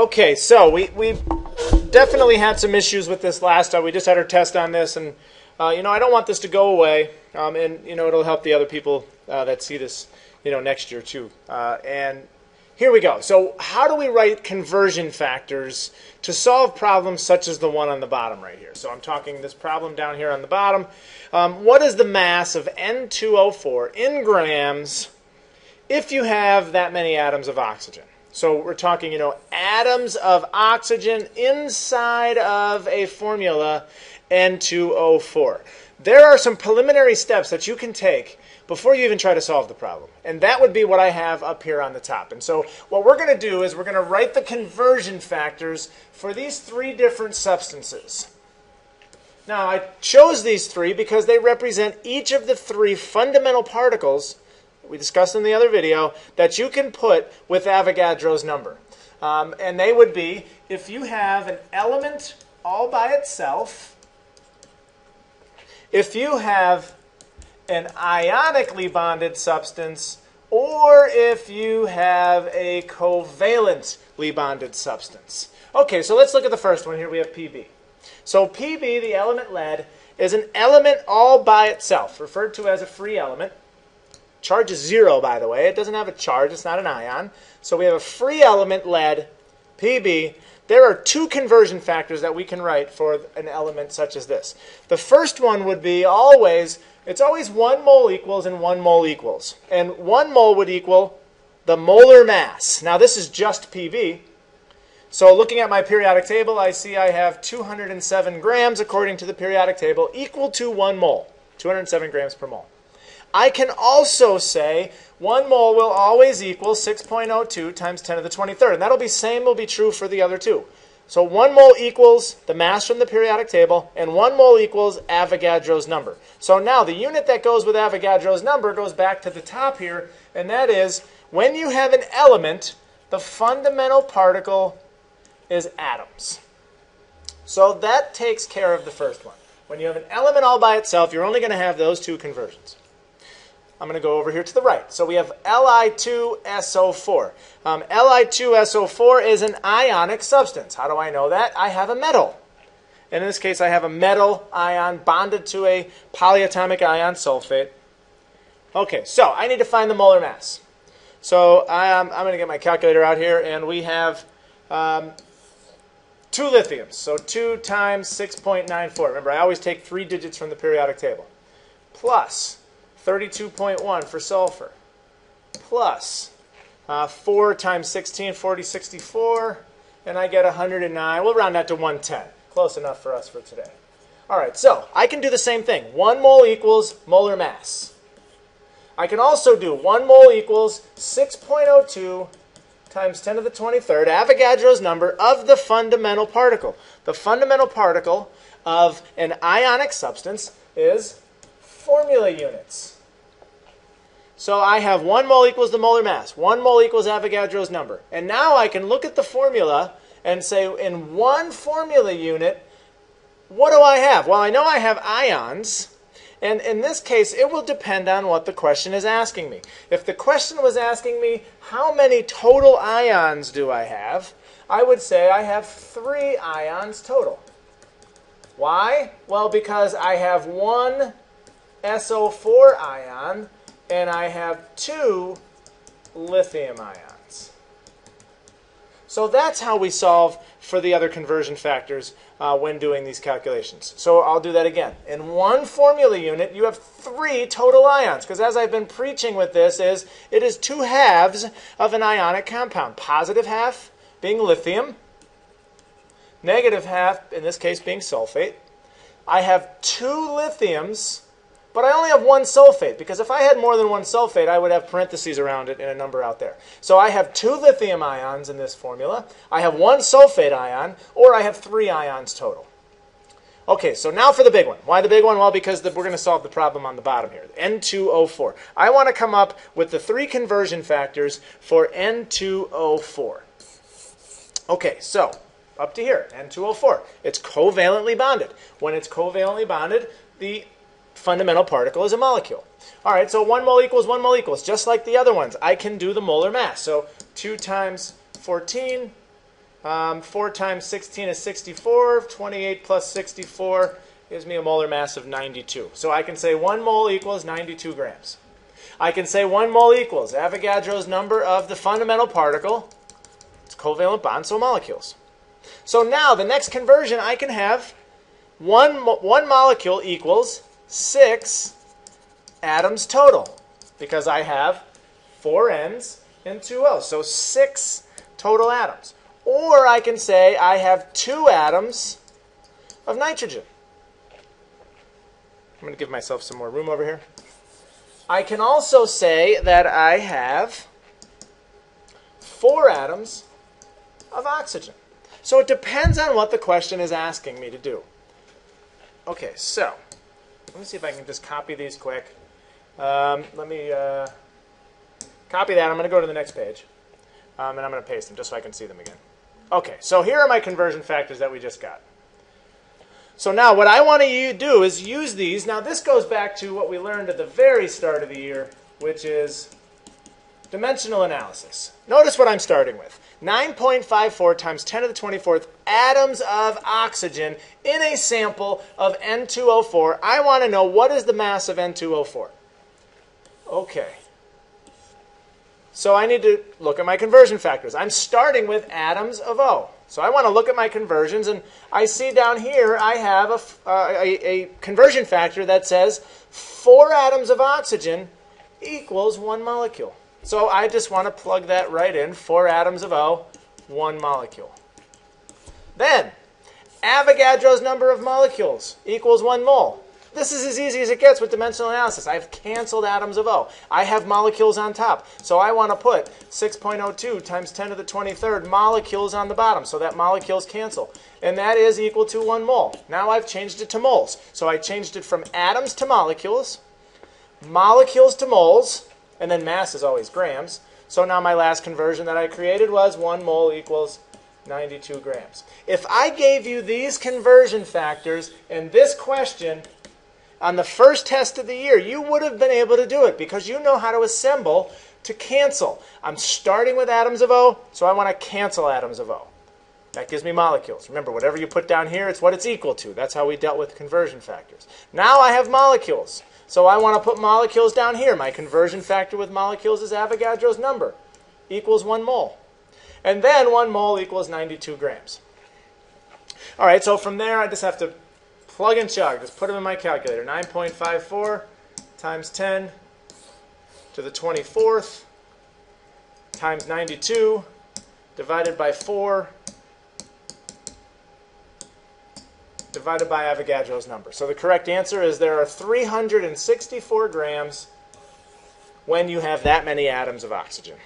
Okay, so we, we definitely had some issues with this last time. We just had our test on this, and uh, you know I don't want this to go away, um, and you know it'll help the other people uh, that see this, you know, next year too. Uh, and here we go. So how do we write conversion factors to solve problems such as the one on the bottom right here? So I'm talking this problem down here on the bottom. Um, what is the mass of N2O4 in grams if you have that many atoms of oxygen? So we're talking, you know, atoms of oxygen inside of a formula N2O4. There are some preliminary steps that you can take before you even try to solve the problem. And that would be what I have up here on the top. And so what we're going to do is we're going to write the conversion factors for these three different substances. Now, I chose these three because they represent each of the three fundamental particles we discussed in the other video that you can put with Avogadro's number. Um, and they would be if you have an element all by itself, if you have an ionically bonded substance, or if you have a covalently bonded substance. Okay, so let's look at the first one. Here we have Pb. So Pb, the element lead, is an element all by itself, referred to as a free element. Charge is zero, by the way. It doesn't have a charge. It's not an ion. So we have a free element lead, Pb. There are two conversion factors that we can write for an element such as this. The first one would be always, it's always 1 mole equals and 1 mole equals. And 1 mole would equal the molar mass. Now this is just Pb. So looking at my periodic table, I see I have 207 grams according to the periodic table, equal to 1 mole, 207 grams per mole. I can also say 1 mole will always equal 6.02 times 10 to the 23rd. And that'll be same will be true for the other two. So 1 mole equals the mass from the periodic table, and 1 mole equals Avogadro's number. So now the unit that goes with Avogadro's number goes back to the top here, and that is when you have an element, the fundamental particle is atoms. So that takes care of the first one. When you have an element all by itself, you're only going to have those two conversions. I'm going to go over here to the right. So we have Li2SO4. Um, Li2SO4 is an ionic substance. How do I know that? I have a metal. And in this case, I have a metal ion bonded to a polyatomic ion sulfate. Okay, so I need to find the molar mass. So I'm, I'm going to get my calculator out here, and we have um, two lithiums. So 2 times 6.94. Remember, I always take three digits from the periodic table. Plus 32.1 for sulfur, plus uh, 4 times 16, 40, 64, and I get 109. We'll round that to 110. Close enough for us for today. All right, so I can do the same thing. 1 mole equals molar mass. I can also do 1 mole equals 6.02 times 10 to the 23rd, Avogadro's number of the fundamental particle. The fundamental particle of an ionic substance is formula units. So I have 1 mole equals the molar mass. 1 mole equals Avogadro's number. And now I can look at the formula and say in one formula unit, what do I have? Well, I know I have ions. And in this case, it will depend on what the question is asking me. If the question was asking me, how many total ions do I have? I would say I have three ions total. Why? Well, because I have one SO4 ion, and I have two lithium ions. So that's how we solve for the other conversion factors uh, when doing these calculations. So I'll do that again. In one formula unit, you have three total ions, because as I've been preaching with this is it is two halves of an ionic compound. Positive half being lithium, negative half, in this case, being sulfate. I have two lithiums but I only have one sulfate because if I had more than one sulfate, I would have parentheses around it and a number out there. So I have two lithium ions in this formula. I have one sulfate ion, or I have three ions total. Okay, so now for the big one. Why the big one? Well, because the, we're going to solve the problem on the bottom here, N2O4. I want to come up with the three conversion factors for N2O4. Okay, so up to here, N2O4. It's covalently bonded. When it's covalently bonded, the fundamental particle is a molecule. All right, so 1 mole equals 1 mole equals, just like the other ones. I can do the molar mass. So 2 times 14 Um, 4 times 16 is 64. 28 plus 64 gives me a molar mass of 92. So I can say 1 mole equals 92 grams. I can say 1 mole equals Avogadro's number of the fundamental particle. It's covalent bond, so molecules. So now the next conversion I can have one, one molecule equals 6 atoms total because I have 4 N's and 2 O's. So 6 total atoms. Or I can say I have 2 atoms of nitrogen. I'm going to give myself some more room over here. I can also say that I have 4 atoms of oxygen. So it depends on what the question is asking me to do. Okay, so let me see if I can just copy these quick. Um, let me uh, copy that. I'm going to go to the next page. Um, and I'm going to paste them just so I can see them again. Okay, so here are my conversion factors that we just got. So now what I want to do is use these. Now this goes back to what we learned at the very start of the year, which is dimensional analysis. Notice what I'm starting with. 9.54 times 10 to the 24th atoms of oxygen in a sample of N2O4. I want to know what is the mass of N2O4. Okay. So I need to look at my conversion factors. I'm starting with atoms of O. So I want to look at my conversions, and I see down here I have a, uh, a, a conversion factor that says 4 atoms of oxygen equals 1 molecule. So I just want to plug that right in. Four atoms of O, one molecule. Then, Avogadro's number of molecules equals one mole. This is as easy as it gets with dimensional analysis. I've canceled atoms of O. I have molecules on top. So I want to put 6.02 times 10 to the 23rd molecules on the bottom so that molecules cancel. And that is equal to 1 mole. Now I've changed it to moles. So I changed it from atoms to molecules, molecules to moles, and then mass is always grams. So now my last conversion that I created was 1 mole equals 92 grams. If I gave you these conversion factors in this question on the first test of the year, you would have been able to do it because you know how to assemble to cancel. I'm starting with atoms of O, so I want to cancel atoms of O. That gives me molecules. Remember, whatever you put down here, it's what it's equal to. That's how we dealt with conversion factors. Now I have molecules. So I want to put molecules down here. My conversion factor with molecules is Avogadro's number, equals 1 mole. And then 1 mole equals 92 grams. All right, so from there I just have to plug and chug. Just put them in my calculator. 9.54 times 10 to the 24th times 92 divided by 4 divided by Avogadro's number. So the correct answer is there are 364 grams when you have that many atoms of oxygen.